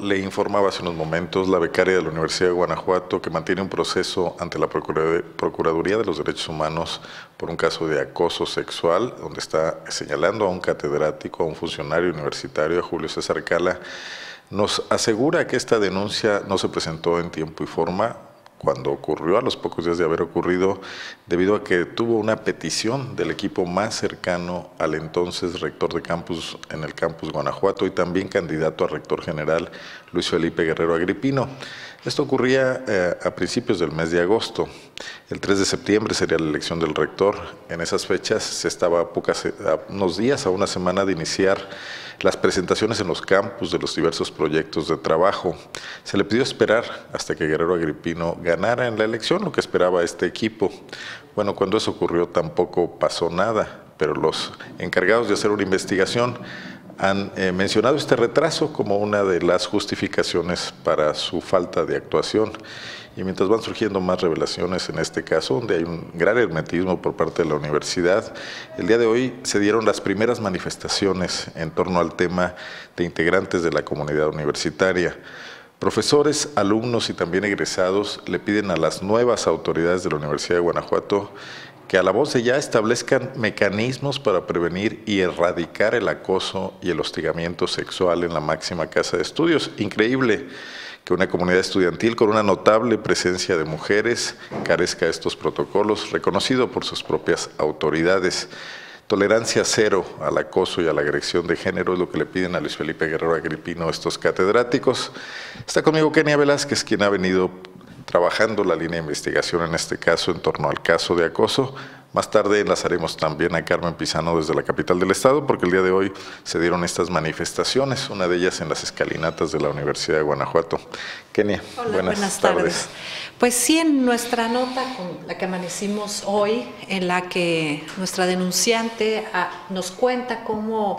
le informaba hace unos momentos la becaria de la Universidad de Guanajuato que mantiene un proceso ante la Procuraduría de los Derechos Humanos por un caso de acoso sexual, donde está señalando a un catedrático, a un funcionario universitario, a Julio César Cala. Nos asegura que esta denuncia no se presentó en tiempo y forma, cuando ocurrió, a los pocos días de haber ocurrido, debido a que tuvo una petición del equipo más cercano al entonces rector de campus en el campus Guanajuato y también candidato a rector general Luis Felipe Guerrero Agripino. Esto ocurría eh, a principios del mes de agosto. El 3 de septiembre sería la elección del rector. En esas fechas se estaba a unos días, a una semana de iniciar las presentaciones en los campus de los diversos proyectos de trabajo. Se le pidió esperar hasta que Guerrero Agripino ganara en la elección, lo que esperaba este equipo. Bueno, cuando eso ocurrió tampoco pasó nada, pero los encargados de hacer una investigación han eh, mencionado este retraso como una de las justificaciones para su falta de actuación. Y mientras van surgiendo más revelaciones en este caso, donde hay un gran hermetismo por parte de la universidad, el día de hoy se dieron las primeras manifestaciones en torno al tema de integrantes de la comunidad universitaria. Profesores, alumnos y también egresados le piden a las nuevas autoridades de la Universidad de Guanajuato que a la voz de ya establezcan mecanismos para prevenir y erradicar el acoso y el hostigamiento sexual en la máxima casa de estudios. Increíble que una comunidad estudiantil con una notable presencia de mujeres carezca de estos protocolos, reconocido por sus propias autoridades. Tolerancia cero al acoso y a la agresión de género es lo que le piden a Luis Felipe Guerrero Agripino estos catedráticos. Está conmigo Kenia Velázquez, quien ha venido trabajando la línea de investigación en este caso en torno al caso de acoso. Más tarde enlazaremos también a Carmen Pizano desde la capital del estado, porque el día de hoy se dieron estas manifestaciones, una de ellas en las escalinatas de la Universidad de Guanajuato. Kenia, buenas, tardes. Pues sí, en nuestra nota con la que amanecimos hoy, en la que nuestra denunciante ah, nos cuenta cómo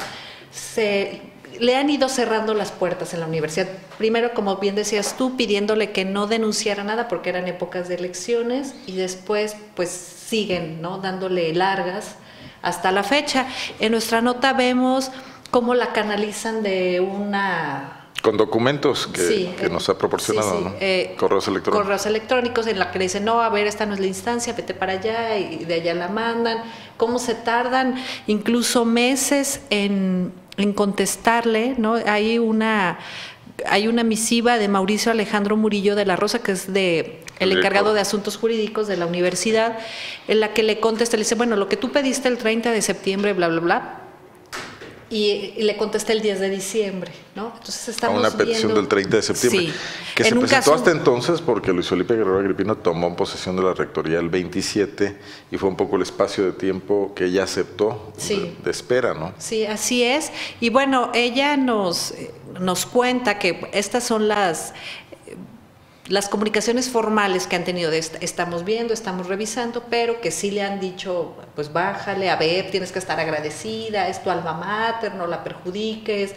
se le han ido cerrando las puertas en la universidad. Primero, como bien decías tú, pidiéndole que no denunciara nada porque eran épocas de elecciones y después pues siguen ¿no? dándole largas hasta la fecha. En nuestra nota vemos cómo la canalizan de una con documentos que, nos ha proporcionado, eh, correos electrónicos. Correos electrónicos en la que le dicen, no, a ver, esta no es la instancia, vete para allá, y de allá la mandan. Cómo se tardan incluso meses en, en contestarle, ¿no? Hay una hay una misiva de Mauricio Alejandro Murillo de la Rosa, que es de el encargado de asuntos jurídicos de la universidad, en la que le contesta, le dice, bueno, lo que tú pediste el 30 de septiembre, bla, bla, bla, y, le contesté el 10 de diciembre, ¿no? Entonces estamos a una petición del 30 de septiembre, sí. que se presentó hasta entonces porque Luis Felipe Guerrero Agripino tomó posesión de la rectoría el 27 y fue un poco el espacio de tiempo que ella aceptó de, espera, ¿no? Sí, así es. Y bueno, ella nos, nos cuenta que estas son las las comunicaciones formales que han tenido, de estamos viendo, estamos revisando, pero que sí le han dicho, pues bájale, a ver, tienes que estar agradecida, es tu alma mater, no la perjudiques,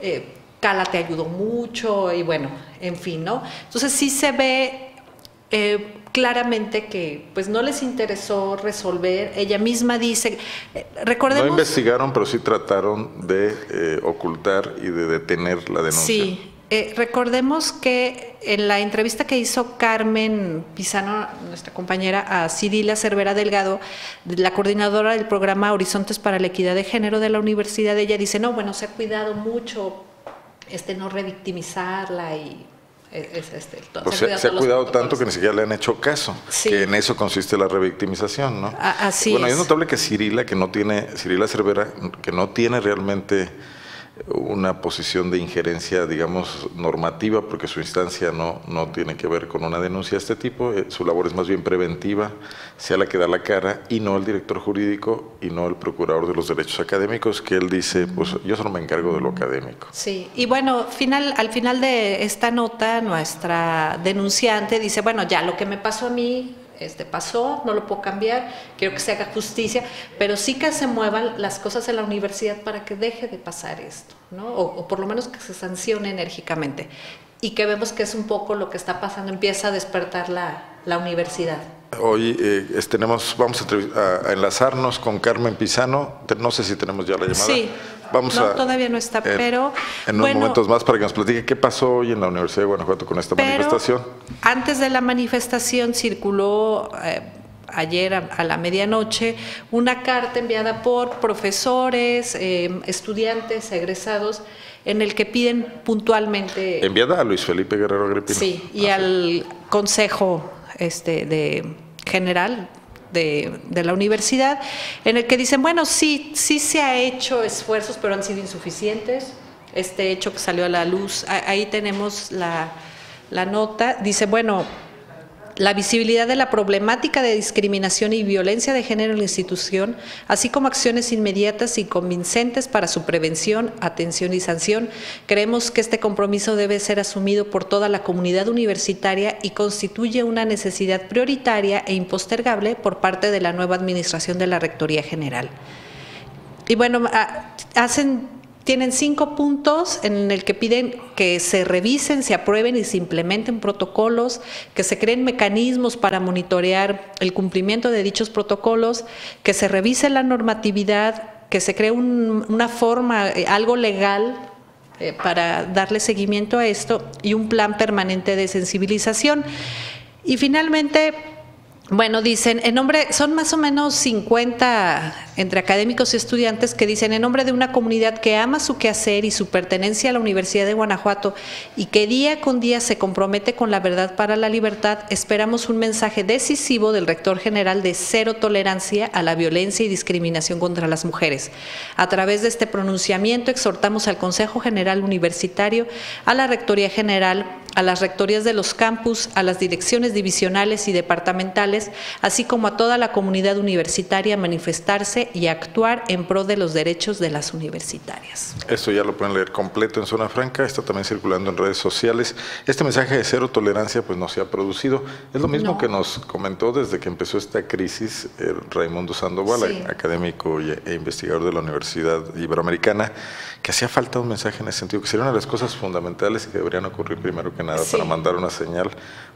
eh, Cala te ayudó mucho y bueno, en fin, ¿no? Entonces sí se ve eh, claramente que pues no les interesó resolver, ella misma dice, eh, recordemos... No investigaron, pero sí trataron de ocultar y de detener la denuncia. Sí, eh, recordemos que en la entrevista que hizo Carmen Pisano, nuestra compañera, a Cirila Cervera Delgado, la coordinadora del programa Horizontes para la Equidad de Género de la universidad, ella dice, no, bueno, se ha cuidado mucho este no revictimizarla y este, se, ha cuidado tanto que ni siquiera le han hecho caso, que en eso consiste la revictimización, ¿no? Así bueno, es notable que Cirila, que no tiene, Cirila Cervera, que no tiene realmente una posición de injerencia, digamos, normativa, porque su instancia no, no tiene que ver con una denuncia de este tipo, eh, su labor es más bien preventiva, sea la que da la cara, y no el director jurídico y no el procurador de los derechos académicos, que él dice, pues yo solo me encargo de lo académico. Sí, y bueno, final, al final de esta nota, nuestra denunciante dice, bueno, ya lo que me pasó a mí este pasó, no lo puedo cambiar, quiero que se haga justicia, pero sí que se muevan las cosas en la universidad para que deje de pasar esto, ¿no? o, por lo menos que se sancione enérgicamente. Y que vemos que es un poco lo que está pasando, empieza a despertar la, la universidad. Hoy eh, tenemos, vamos a, a, enlazarnos con Carmen Pisano, no sé si tenemos ya la llamada. Sí. Vamos no, a... todavía no está, pero... En unos momentos más para que nos platique qué pasó hoy en la Universidad de Guanajuato con esta manifestación. Antes de la manifestación circuló... Eh, ayer a, la medianoche una carta enviada por profesores, eh, estudiantes, egresados, en el que piden puntualmente... Enviada a Luis Felipe Guerrero Agripino. Sí, y ah, al Consejo este, de General de, de, la universidad, en el que dicen, bueno, sí, sí se ha hecho esfuerzos, pero han sido insuficientes. Este hecho que salió a la luz, ahí tenemos la, la nota, dice, bueno, la visibilidad de la problemática de discriminación y violencia de género en la institución, así como acciones inmediatas y convincentes para su prevención, atención y sanción. Creemos que este compromiso debe ser asumido por toda la comunidad universitaria y constituye una necesidad prioritaria e impostergable por parte de la nueva administración de la Rectoría General. Y bueno, ah, hacen tienen cinco puntos en el que piden que se revisen, se aprueben y se implementen protocolos, que se creen mecanismos para monitorear el cumplimiento de dichos protocolos, que se revise la normatividad, que se cree una forma, eh, algo legal eh, para darle seguimiento a esto y un plan permanente de sensibilización. Y finalmente, bueno, dicen, en nombre, son más o menos 50 entre académicos y estudiantes que dicen, en nombre de una comunidad que ama su quehacer y su pertenencia a la Universidad de Guanajuato y que día con día se compromete con la verdad para la libertad, esperamos un mensaje decisivo del rector general de cero tolerancia a la violencia y discriminación contra las mujeres. A través de este pronunciamiento exhortamos al Consejo General Universitario, a la Rectoría General, a las rectorías de los campus, a las direcciones divisionales y departamentales, así como a toda la comunidad universitaria a manifestarse y actuar en pro de los derechos de las universitarias. Esto ya lo pueden leer completo en Zona Franca, está también circulando en redes sociales. Este mensaje de cero tolerancia pues no se ha producido. Es lo mismo que nos comentó desde que empezó esta crisis el Raimundo Sandoval, académico e investigador de la Universidad Iberoamericana, que hacía falta un mensaje en ese sentido, que sería una de las cosas fundamentales que deberían ocurrir primero que nada para mandar una señal.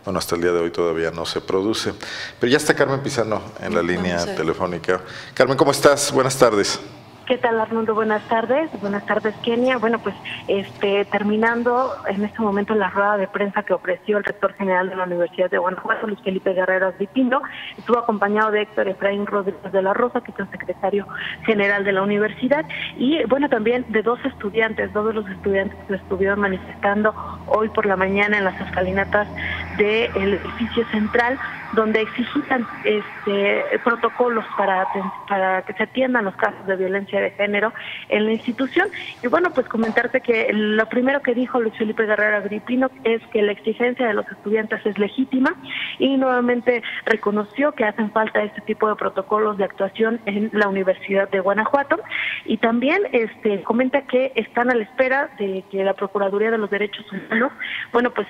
Bueno, hasta el día de hoy todavía no se produce. Pero ya está Carmen Pizano en la línea telefónica. Carmen, ¿cómo estás? Buenas tardes. ¿Qué tal Arnoldo? Buenas tardes. Buenas tardes Kenia. Bueno, pues este, terminando en este momento la rueda de prensa que ofreció el rector general de la Universidad de Guanajuato, Luis Felipe Guerrero Azvipino, estuvo acompañado de Héctor Efraín Rodríguez de la Rosa, que es el secretario general de la universidad, y bueno, también de dos estudiantes, dos de los estudiantes que estuvieron manifestando hoy por la mañana en las escalinatas del edificio central donde exigían este, protocolos para, para que se atiendan los casos de violencia de género en la institución. Y bueno, pues comentarte que lo primero que dijo Luis Felipe Guerrero Agripino es que la exigencia de los estudiantes es legítima y nuevamente reconoció que hacen falta este tipo de protocolos de actuación en la Universidad de Guanajuato y también este, comenta que están a la espera de que la Procuraduría de los Derechos Humanos, bueno, pues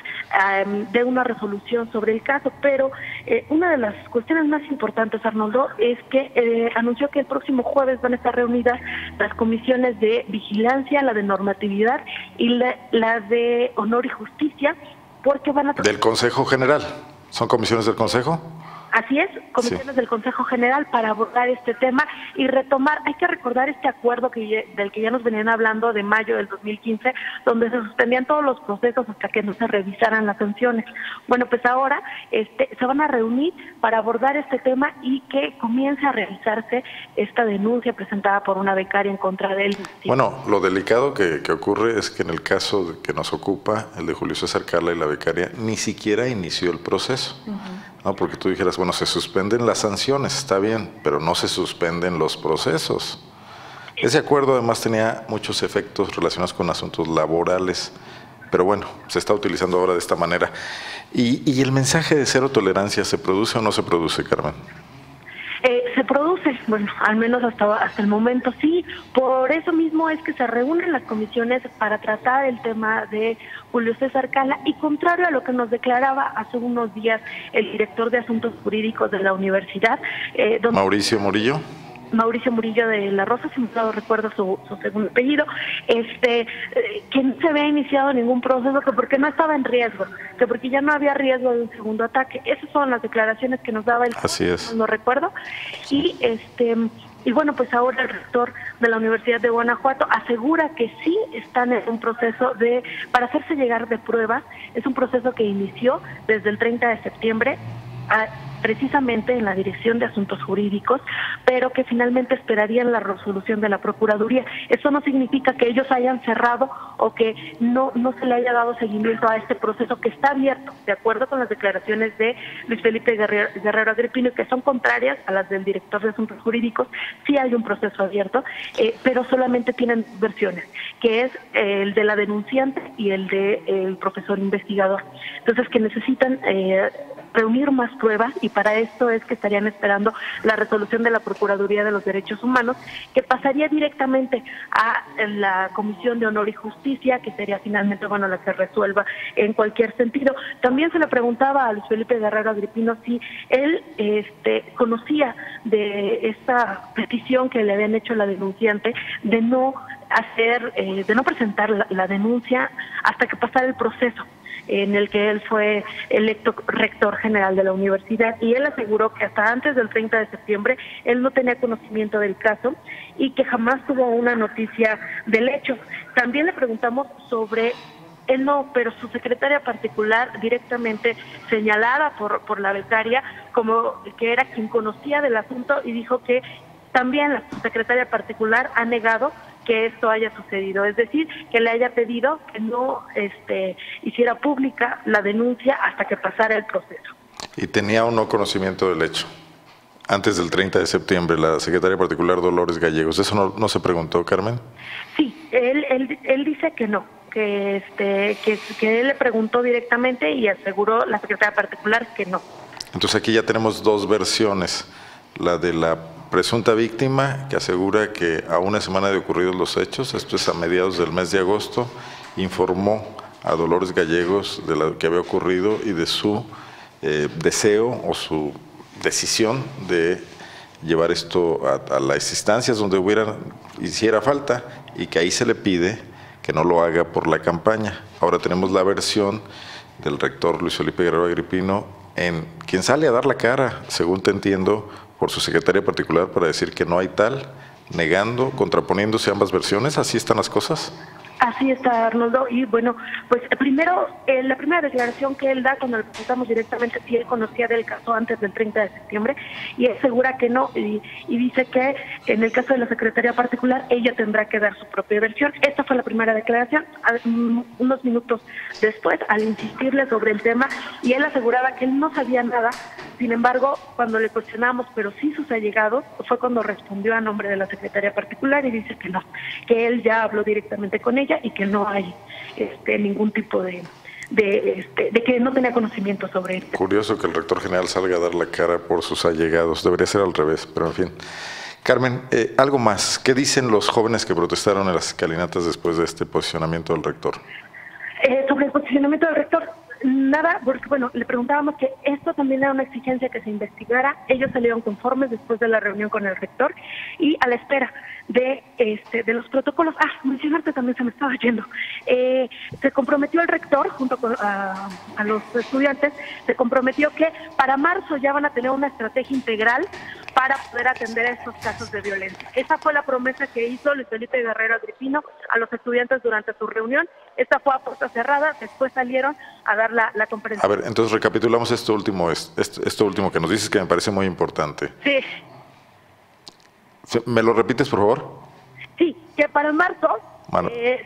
dé una resolución sobre el caso, pero eh, una de las cuestiones más importantes, Arnoldo, es que eh, anunció que el próximo jueves van a estar reunidas las comisiones de vigilancia, la de normatividad y la, de honor y justicia, porque van a... Del Consejo General. ¿Son comisiones del Consejo? Así es, comisiones del Consejo General para abordar este tema y retomar, hay que recordar este acuerdo que, del que ya nos venían hablando de mayo del 2015, donde se suspendían todos los procesos hasta que no se revisaran las sanciones. Bueno, pues ahora este, se van a reunir para abordar este tema y que comience a realizarse esta denuncia presentada por una becaria en contra de él. Bueno, lo delicado que, ocurre es que en el caso que nos ocupa, el de Julio César Carla y la becaria, ni siquiera inició el proceso. ¿No? Porque tú dijeras, bueno, se suspenden las sanciones, está bien, pero no se suspenden los procesos. Ese acuerdo además tenía muchos efectos relacionados con asuntos laborales, pero bueno, se está utilizando ahora de esta manera. ¿Y, y el mensaje de cero tolerancia se produce o no se produce, Carmen? Eh, se produce, bueno, al menos hasta, hasta el momento sí. Por eso mismo es que se reúnen las comisiones para tratar el tema de Julio César Cala y contrario a lo que nos declaraba hace unos días el director de Asuntos Jurídicos de la universidad, eh, Mauricio Murillo. Mauricio Murillo de la Rosa, si no recuerdo su, segundo apellido, este, eh, que no se había iniciado ningún proceso, que porque no estaba en riesgo, que porque ya no había riesgo de un segundo ataque. Esas son las declaraciones que nos daba el Así es. no recuerdo. Y este Y bueno, pues ahora el rector de la Universidad de Guanajuato asegura que sí están en un proceso de, para hacerse llegar de pruebas, es un proceso que inició desde el 30 de septiembre precisamente en la Dirección de Asuntos Jurídicos, pero que finalmente esperarían la resolución de la Procuraduría. Eso no significa que ellos hayan cerrado o que no, no se le haya dado seguimiento a este proceso que está abierto, de acuerdo con las declaraciones de Luis Felipe Guerrero, Guerrero Agripino, que son contrarias a las del director de Asuntos Jurídicos. Sí hay un proceso abierto, eh, pero solamente tienen versiones, que es el de la denunciante y el de, profesor investigador. Entonces, que necesitan eh, reunir más pruebas y para esto es que estarían esperando la resolución de la Procuraduría de los Derechos Humanos, que pasaría directamente a la Comisión de Honor y Justicia, que sería finalmente bueno la que resuelva en cualquier sentido. También se le preguntaba a Luis Felipe Guerrero Agripino si él este, conocía de esta petición que le habían hecho la denunciante de no hacer, eh, de no presentar la denuncia hasta que pasara el proceso en el que él fue electo rector general de la universidad y él aseguró que hasta antes del 30 de septiembre él no tenía conocimiento del caso y que jamás tuvo una noticia del hecho. También le preguntamos sobre él no, pero su secretaria particular directamente señalada por, por la becaria como que era quien conocía del asunto y dijo que también la secretaria particular ha negado que esto haya sucedido, es decir, que le haya pedido que no este, hiciera pública la denuncia hasta que pasara el proceso. ¿Y tenía o no conocimiento del hecho? Antes del 30 de septiembre, la secretaria particular Dolores Gallegos, ¿eso no, no se preguntó, Carmen? Sí, él, él, él dice que no, que, este, que, que él le preguntó directamente y aseguró la secretaria particular que no. Entonces aquí ya tenemos dos versiones, la de la presunta víctima que asegura que a una semana de ocurridos los hechos, esto es a mediados del mes de agosto, informó a Dolores Gallegos de lo que había ocurrido y de su eh, deseo o su decisión de llevar esto a, las instancias donde hubiera, hiciera falta y que ahí se le pide que no lo haga por la campaña. Ahora tenemos la versión del rector Luis Felipe Guerrero Agripino en quien sale a dar la cara, según te entiendo, por su secretaria particular para decir que no hay tal, negando, contraponiéndose ambas versiones? ¿Así están las cosas? Así está, Arnoldo. Y bueno, pues primero, eh, la primera declaración que él da cuando le preguntamos directamente si él conocía del caso antes del 30 de septiembre, y asegura que no, y, dice que en el caso de la Secretaría Particular, ella tendrá que dar su propia versión. Esta fue la primera declaración. Mm, unos minutos después, al insistirle sobre el tema, y él aseguraba que él no sabía nada, sin embargo, cuando le cuestionamos, pero sí sus allegados, fue cuando respondió a nombre de la Secretaría Particular y dice que no, que él ya habló directamente con ella y que no hay este, ningún tipo de, de, este, de, que no tenía conocimiento sobre él. Curioso que el rector general salga a dar la cara por sus allegados, debería ser al revés, pero en fin. Carmen, eh, algo más, ¿qué dicen los jóvenes que protestaron en las escalinatas después de este posicionamiento del rector? Eh, sobre el posicionamiento del rector, nada, porque bueno, le preguntábamos que esto también era una exigencia que se investigara, ellos salieron conformes después de la reunión con el rector y a la espera de este de los protocolos. Ah, mencionarte también se me estaba yendo. Eh, se comprometió el rector junto con a, los estudiantes, se comprometió que para marzo ya van a tener una estrategia integral para poder atender estos casos de violencia. Esa fue la promesa que hizo Luis Felipe Guerrero Agripino a los estudiantes durante su reunión. Esta fue a puerta cerrada, después salieron a dar la, la conferencia. A ver, entonces recapitulamos esto último, esto, esto último que nos dices que me parece muy importante. Sí. ¿Me lo repites, por favor? Sí, que para marzo, eh,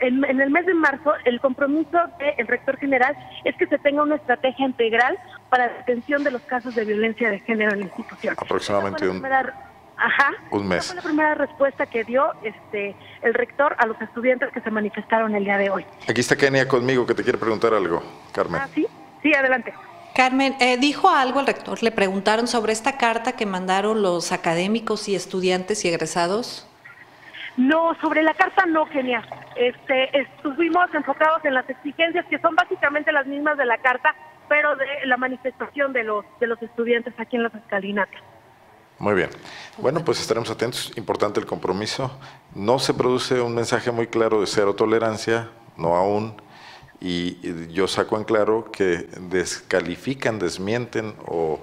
en, el mes de marzo, el compromiso del rector general es que se tenga una estrategia integral para la atención de los casos de violencia de género en la institución. Aproximadamente un, ajá, un mes. Esa fue la primera respuesta que dio este el rector a los estudiantes que se manifestaron el día de hoy. Aquí está Kenia conmigo que te quiere preguntar algo, Carmen. Ah, sí, sí, adelante. Carmen, eh, ¿dijo algo el rector? ¿Le preguntaron sobre esta carta que mandaron los académicos y estudiantes y egresados? No, sobre la carta no, Genia. Este, estuvimos enfocados en las exigencias que son básicamente las mismas de la carta, pero de la manifestación de los, de los estudiantes aquí en las escalinatas. Muy bien. Bueno, pues estaremos atentos. Importante el compromiso. No se produce un mensaje muy claro de cero tolerancia, no aún y yo saco en claro que descalifican, desmienten o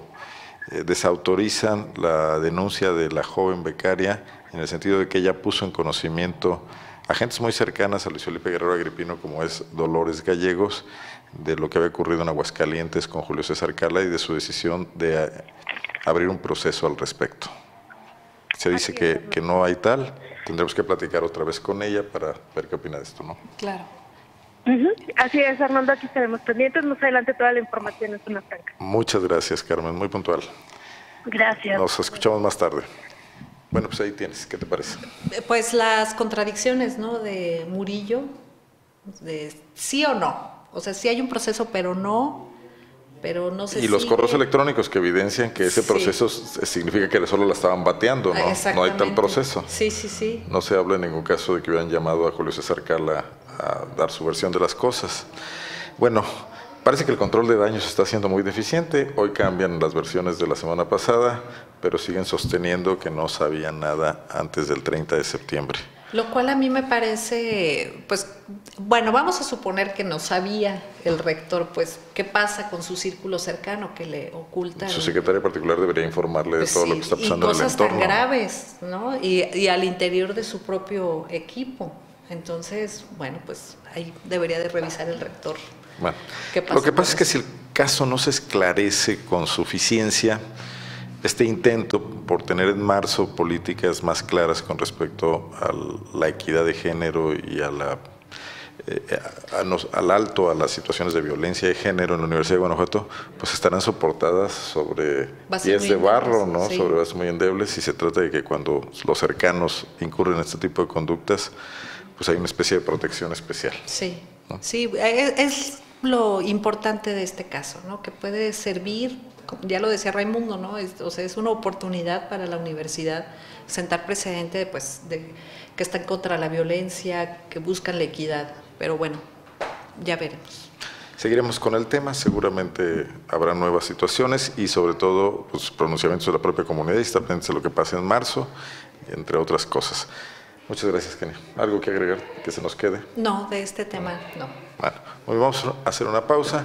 eh, desautorizan la denuncia de la joven becaria en el sentido de que ella puso en conocimiento a gentes muy cercanas a Luis Felipe Guerrero Agripino, como es Dolores Gallegos, de lo que había ocurrido en Aguascalientes con Julio César Cala y de su decisión de eh, abrir un proceso al respecto. Se dice que, que no hay tal, tendremos que platicar otra vez con ella para ver qué opina de esto, ¿no? Claro. Así es, Armando, aquí estaremos pendientes. Más adelante toda la información es una franca. Muchas gracias, Carmen, muy puntual. Gracias. Nos escuchamos más tarde. Bueno, pues ahí tienes, ¿qué te parece? Pues las contradicciones, ¿no? De Murillo, de sí o no. O sea, sí hay un proceso, pero no, pero no se Y los correos electrónicos que evidencian que ese Sí. proceso significa que solo la estaban bateando, ¿no? No hay tal proceso. Sí, sí, sí. No se habla en ningún caso de que hubieran llamado a Julio César Cala a dar su versión de las cosas. Bueno, parece que el control de daños está siendo muy deficiente. Hoy cambian las versiones de la semana pasada, pero siguen sosteniendo que no sabían nada antes del 30 de septiembre. Lo cual a mí me parece, pues, bueno, vamos a suponer que no sabía el rector, pues, qué pasa con su círculo cercano que le ocultan. Su secretaria particular debería informarle Pues de todo lo que está y pasando en el cosas entorno. tan graves, ¿no? Y, y al interior de su propio equipo. Entonces, bueno, pues ahí debería de revisar el rector. Bueno, ¿Qué pasa lo que pasa es que si el caso no se esclarece con suficiencia, este intento por tener en marzo políticas más claras con respecto a la equidad de género y a la, eh, a- a nos- al alto a las situaciones de violencia de género en la Universidad de Guanajuato, pues estarán soportadas sobre pies de barro, endebles, ¿no? sí. sobre bases muy endebles y se trata de que cuando los cercanos incurren en este tipo de conductas, pues hay una especie de protección especial. Sí, sí, es, es lo importante de este caso, ¿no? Que puede servir, ya lo decía Raimundo, ¿no? Es, o sea, es una oportunidad para la universidad sentar precedente, pues, de que están contra la violencia, que buscan la equidad. Pero bueno, ya veremos. Seguiremos con el tema, seguramente habrá nuevas situaciones y sobre todo pues, pronunciamientos de la propia comunidad y estar pendientes de lo que pase en marzo, entre otras cosas. Muchas gracias, Kenny. ¿Algo que agregar que se nos quede? No, de este tema no. Bueno, bien, vamos a hacer una pausa.